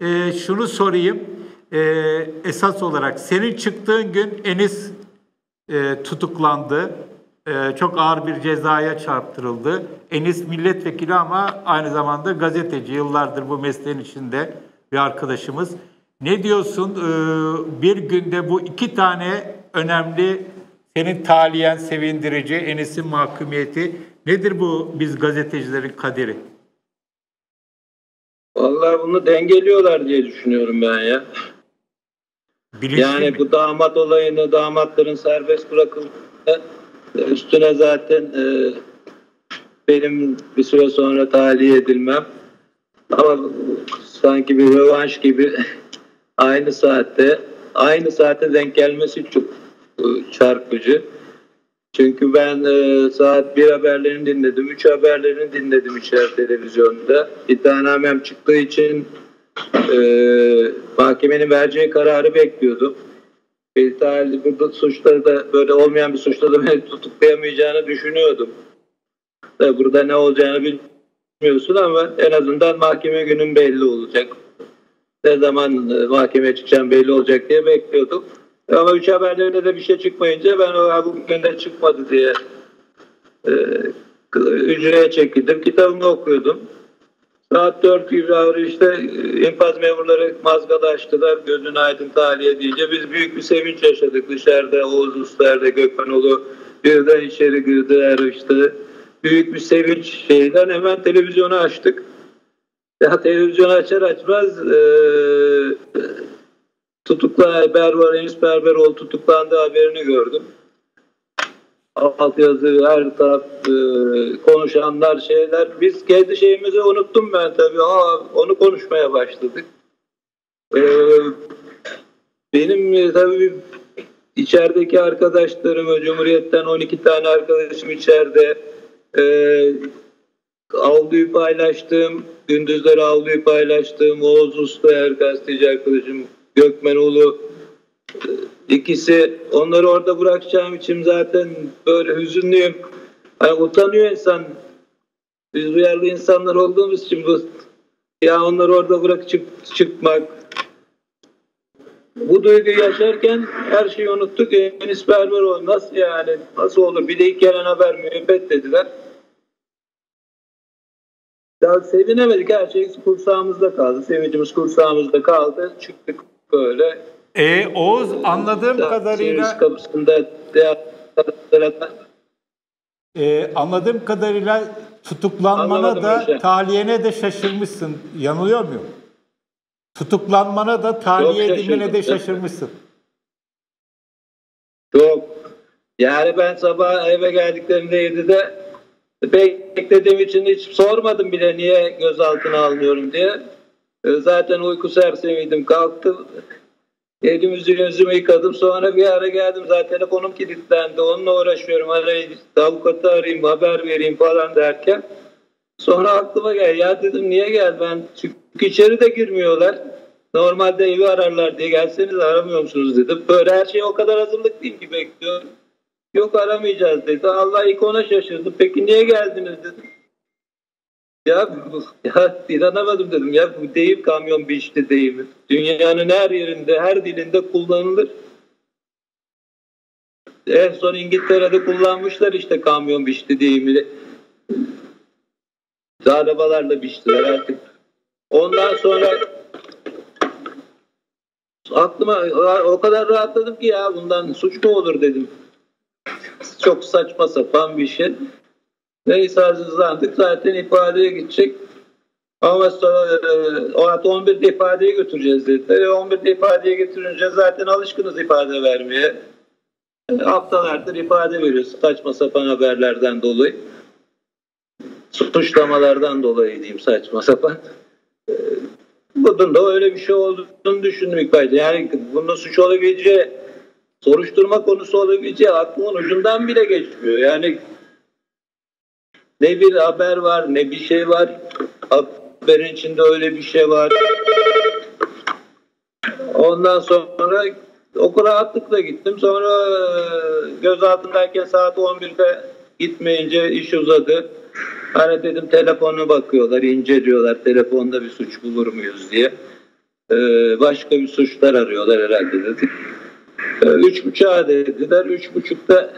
e, şunu sorayım. E, esas olarak senin çıktığın gün Enis e, tutuklandı. E, çok ağır bir cezaya çarptırıldı. Enis milletvekili ama aynı zamanda gazeteci. Yıllardır bu mesleğin içinde bir arkadaşımız. Ne diyorsun? E, bir günde bu iki tane önemli senin taliyen sevindirici Enis'in mahkumiyeti. Nedir bu biz gazetecilerin kaderi? Vallahi bunu dengeliyorlar diye düşünüyorum ben ya. Bilinçli yani mi? bu damat olayını damatların serbest bırakılması üstüne zaten e, benim bir süre sonra tahliye edilmem ama sanki bir rövanş gibi aynı saatte aynı saate denk gelmesi çok e, çarpıcı. Çünkü ben e, saat bir haberlerini dinledim, üç haberlerini dinledim içeride televizyonda. İddianamem çıktığı için e, mahkemenin vereceği kararı bekliyordum. İthal, burada suçları da böyle olmayan bir suçta da beni tutuklayamayacağını düşünüyordum. Tabii burada ne olacağını bilmiyorsun ama en azından mahkeme günün belli olacak. Ne zaman e, mahkemeye çıkacağım belli olacak diye bekliyordum. Ama üç haberlerinde de bir şey çıkmayınca ben o bugün de çıkmadı diye e, hücreye çekildim. Kitabımı okuyordum. Saat 4 gibi işte e, infaz memurları mazgada açtılar. Gözün aydın tahliye deyince biz büyük bir sevinç yaşadık dışarıda. Oğuz Uster'de Gökmenoğlu birden içeri girdiler işte. Büyük bir sevinç şeyden hemen televizyonu açtık. Ya televizyonu açar açmaz e, tutukla Berber, Enis Berberoğlu tutuklandığı haberini gördüm. Alt yazı, her taraf e, konuşanlar, şeyler. Biz kendi şeyimizi unuttum ben tabii. Aa, onu konuşmaya başladık. E, benim e, tabii içerideki arkadaşlarım, Cumhuriyet'ten 12 tane arkadaşım içeride. E, avluyu paylaştım. Gündüzleri avluyu paylaştım. Oğuz Usta, her gazeteci arkadaşım Gökmenoğlu e, ikisi onları orada bırakacağım için zaten böyle hüzünlüyüm. Yani utanıyor insan. Biz duyarlı insanlar olduğumuz için bu ya onları orada bırakıp çıkmak. Bu duyguyu yaşarken her şeyi unuttuk. Enis Berberoğlu nasıl yani? Nasıl olur? Bir de ilk gelen haber müebbet dediler. Ya sevinemedik. Her şey kursağımızda kaldı. Sevincimiz kursağımızda kaldı. Çıktık böyle. E, Oğuz anladığım da, kadarıyla kapısında e, anladığım kadarıyla tutuklanmana Anlamadım da hocam. tahliyene de şaşırmışsın. Yanılıyor muyum? Tutuklanmana da tahliye edilmene de şaşırmışsın. Yok. Yani ben sabah eve geldiklerinde 7'de beklediğim için hiç sormadım bile niye gözaltına almıyorum diye. E, zaten uyku sersemiydim. Kalktım. Elimi yüzümü yıkadım. Sonra bir ara geldim. Zaten telefonum kilitlendi. Onunla uğraşıyorum. Arayayım, avukatı arayayım, haber vereyim falan derken. Sonra aklıma gel. Ya dedim niye gel ben? Çünkü içeri de girmiyorlar. Normalde evi ararlar diye gelseniz aramıyor musunuz dedim. Böyle her şey o kadar hazırlıklıyım ki bekliyorum. Yok aramayacağız dedi. Allah ilk ona şaşırdı. Peki niye geldiniz dedim. Ya, ya inanamadım dedim ya bu deyim kamyon biçti deyimi. Dünyanın her yerinde, her dilinde kullanılır. En son İngiltere'de kullanmışlar işte kamyon biçti deyimini. Arabalarla biçtiler artık. Ondan sonra aklıma o kadar rahatladım ki ya bundan suç mu olur dedim. Çok saçma sapan bir şey. Neyse hızlandık zaten ifadeye gidecek. Ama sonra e, o 11'de ifadeye götüreceğiz dedi. E, 11'de ifadeye götürünce zaten alışkınız ifade vermeye. E, haftalardır ifade veriyoruz saçma sapan haberlerden dolayı. Suçlamalardan dolayı diyeyim saçma sapan. E, bunun da öyle bir şey olduğunu düşündüm ilk başta. Yani bunun suç olabileceği, soruşturma konusu olabileceği aklımın ucundan bile geçmiyor. Yani ne bir haber var ne bir şey var. Haberin içinde öyle bir şey var. Ondan sonra okula rahatlıkla gittim. Sonra e, gözaltındayken saat 11'de gitmeyince iş uzadı. Hani dedim telefonu bakıyorlar, inceliyorlar. Telefonda bir suç bulur muyuz diye. e, başka bir suçlar arıyorlar herhalde dedik. E, üç buçuğa dediler. Üç buçukta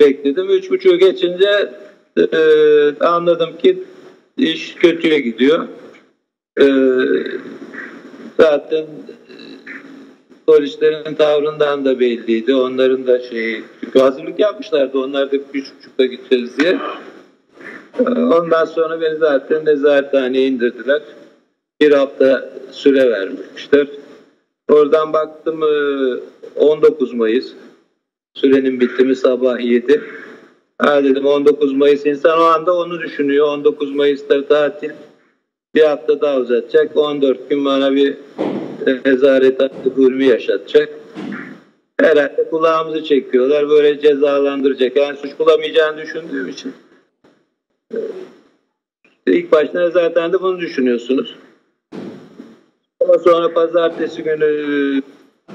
bekledim. Üç buçuğu geçince e, anladım ki iş kötüye gidiyor. E, zaten polislerin tavrından da belliydi. Onların da şeyi, çünkü hazırlık yapmışlardı. Onlar da üç buçukta gideceğiz diye. Ondan sonra beni zaten nezarethaneye indirdiler. Bir hafta süre vermişler. Oradan baktım 19 Mayıs. Sürenin bitimi sabah 7. Ha dedim 19 Mayıs insan o anda onu düşünüyor. 19 Mayıs'ta tatil bir hafta daha uzatacak. 14 gün bana bir nezaret zulmü yaşatacak. Herhalde kulağımızı çekiyorlar. Böyle cezalandıracak. Yani suç bulamayacağını düşündüğüm için. İlk başta zaten de bunu düşünüyorsunuz. Ama sonra pazartesi günü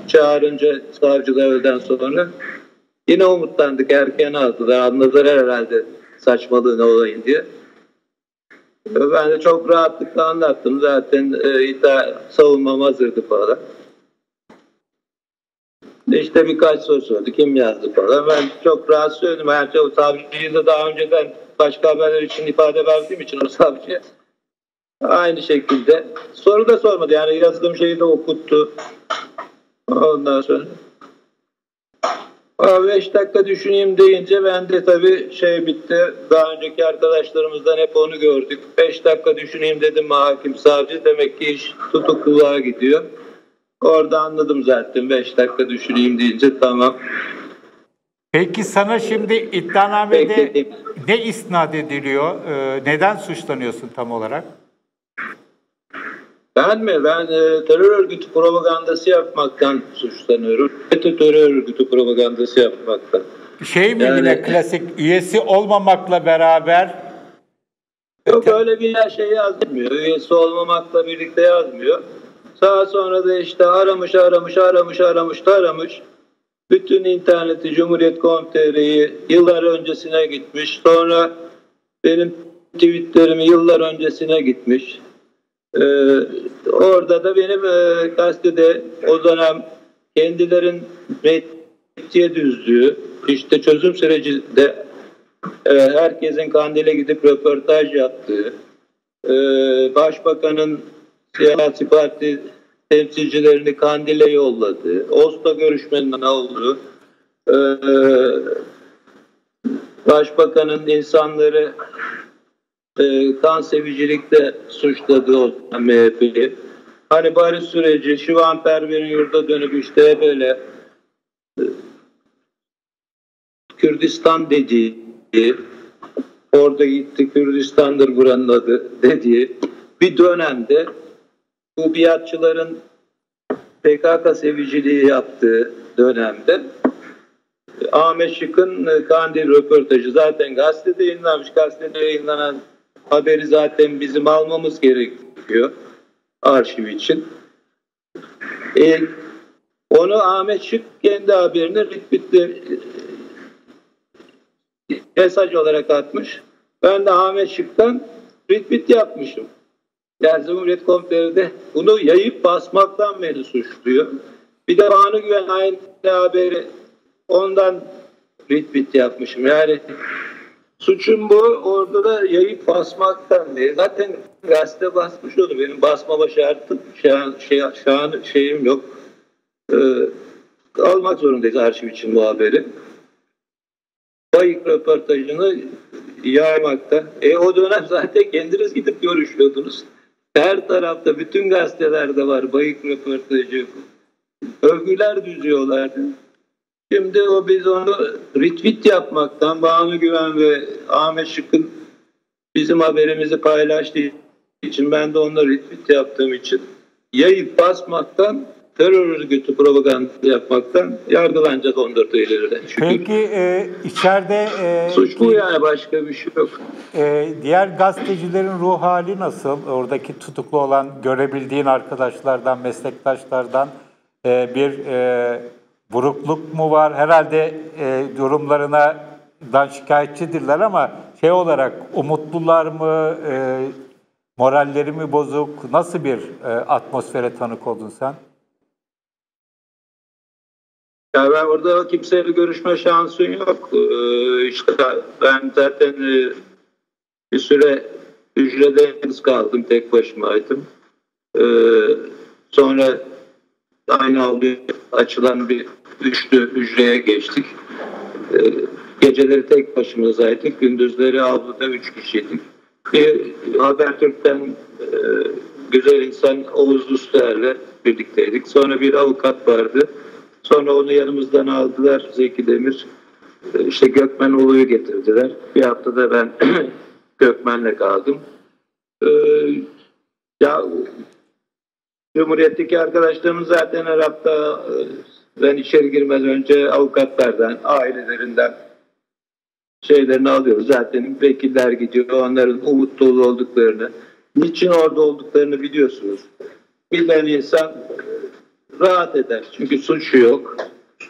çağırınca savcılığa öğleden sonra yine umutlandık. Erken aldılar. Anladılar herhalde saçmalığını olayın diye. Ben de çok rahatlıkla anlattım. Zaten e, iddia savunmam hazırdı falan. İşte birkaç soru sordu. Kim yazdı falan. Ben çok rahat söyledim. Her şey, savcıyı da daha önceden başka haberler için ifade verdiğim için o savcıya aynı şekilde soru da sormadı. Yani yazdığım şeyi de okuttu. Ondan sonra 5 dakika düşüneyim deyince ben de tabii şey bitti. Daha önceki arkadaşlarımızdan hep onu gördük. 5 dakika düşüneyim dedim hakim savcı. Demek ki iş tutukluluğa gidiyor. Orada anladım zaten 5 dakika düşüneyim deyince tamam. Peki sana şimdi iddianamede ne isnat ediliyor? Ee, neden suçlanıyorsun tam olarak? Ben mi? Ben e, terör örgütü propagandası yapmaktan suçlanıyorum. FETÖ terör örgütü propagandası yapmaktan. Şey mi yani, yine klasik üyesi olmamakla beraber Yok öyle bir şey yazmıyor. Üyesi olmamakla birlikte yazmıyor. Daha sonra da işte aramış aramış aramış aramış aramış. Bütün interneti Cumhuriyet.com.tr'yi yıllar öncesine gitmiş. Sonra benim tweetlerimi yıllar öncesine gitmiş. Ee, orada da benim e, gazetede o dönem kendilerin metniye düzdüğü işte çözüm sürecinde e, herkesin kandile gidip röportaj yaptığı e, başbakanın siyasi parti temsilcilerini Kandil'e yolladı. Oslo görüşmenin olduğu e, başbakanın insanları e, kan sevicilikle suçladı o MHP'yi. Hani barış süreci, Şivan Perver'in yurda dönüp işte böyle e, Kürdistan dediği, orada gitti Kürdistan'dır buranın adı dediği bir dönemde bu biatçıların PKK seviciliği yaptığı dönemde Ahmet Şık'ın e, Kandil röportajı zaten gazetede yayınlanmış. Gazetede yayınlanan haberi zaten bizim almamız gerekiyor arşiv için. E, onu Ahmet Şık kendi haberine retweetle mesaj olarak atmış. Ben de Ahmet Şık'tan retweet yapmışım. Yani Cumhuriyet Komiseri bunu yayıp basmaktan beni suçluyor. Bir de Banu Güven aynı haberi ondan retweet yapmışım. Yani Suçum bu. Orada da yayıp basmaktan diye. Zaten gazete basmış oldu. Benim basmama şartım, şan, şey, şeyim yok. Ee, almak zorundayız arşiv için bu haberi. Bayık röportajını yaymakta. E o dönem zaten kendiniz gidip görüşüyordunuz. Her tarafta bütün gazetelerde var bayık röportajı. Övgüler düzüyorlardı. Şimdi o biz onu retweet yapmaktan Banu Güven ve Ahmet Şık'ın bizim haberimizi paylaştığı için ben de onları retweet yaptığım için yayıp basmaktan terör örgütü propaganda yapmaktan yargılanacak 14 Eylül'de. Peki e, içeride... E, Suç bu yani başka bir şey yok. E, diğer gazetecilerin ruh hali nasıl? Oradaki tutuklu olan görebildiğin arkadaşlardan, meslektaşlardan e, bir... E, burukluk mu var? Herhalde e, durumlarından şikayetçidirler ama şey olarak umutlular mı? E, Moralleri mi bozuk? Nasıl bir e, atmosfere tanık oldun sen? Ya ben orada kimseyle görüşme şansım yok. Ee, işte ben zaten e, bir süre hücrede kaldım. Tek başımaydım. Ee, sonra aynı avlu açılan bir üçlü hücreye geçtik. Ee, geceleri tek başımızdaydık. Gündüzleri avluda üç kişiydik. Bir Habertürk'ten e, güzel insan Oğuz Üster'le birlikteydik. Sonra bir avukat vardı. Sonra onu yanımızdan aldılar Zeki Demir. E, İşte Gökmen Ulu'yu getirdiler. Bir haftada ben Gökmen'le kaldım. Ee, ya Cumhuriyet'teki arkadaşlarım zaten her hafta e, ben içeri girmeden önce avukatlardan, ailelerinden şeylerini alıyoruz. Zaten vekiller gidiyor, onların umut dolu olduklarını, niçin orada olduklarını biliyorsunuz. Bilen insan rahat eder. Çünkü suçu yok.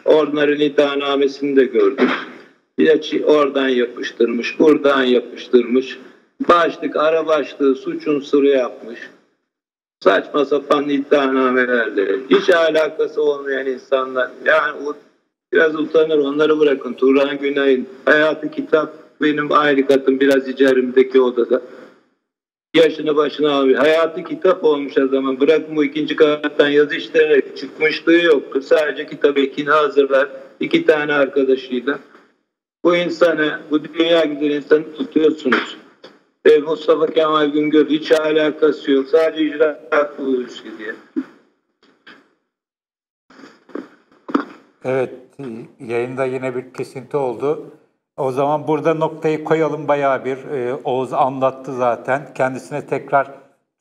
Onların iddianamesini de gördük. İlaçı oradan yapıştırmış, buradan yapıştırmış. Başlık, ara başlığı suç unsuru yapmış. Saçma sapan iddianamelerle. Hiç alakası olmayan insanlar. Yani biraz utanır onları bırakın. Turan Günay'ın hayatı kitap benim ayrı katım biraz içerimdeki odada. Yaşını başına alıyor. Hayatı kitap olmuş adamın. Bırakın bu ikinci kattan yazı işlerine çıkmışlığı yoktu. Sadece kitap ekini hazırlar. iki tane arkadaşıyla. Bu insanı, bu dünya güzel insanı tutuyorsunuz. Ve Mustafa Kemal Güngör hiç alakası yok. Sadece icraat buyuruşu diye. Evet, yayında yine bir kesinti oldu. O zaman burada noktayı koyalım bayağı bir. Ee, Oğuz anlattı zaten. Kendisine tekrar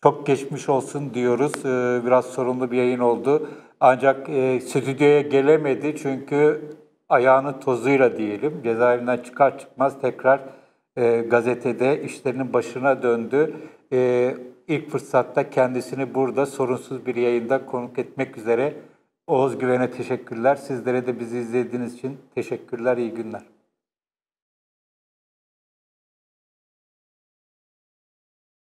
çok geçmiş olsun diyoruz. Ee, biraz sorunlu bir yayın oldu. Ancak e, stüdyoya gelemedi çünkü ayağını tozuyla diyelim. Cezaevinden çıkar çıkmaz tekrar e, gazetede işlerinin başına döndü. E, ilk fırsatta kendisini burada sorunsuz bir yayında konuk etmek üzere Oğuz Güven'e teşekkürler. Sizlere de bizi izlediğiniz için teşekkürler, iyi günler.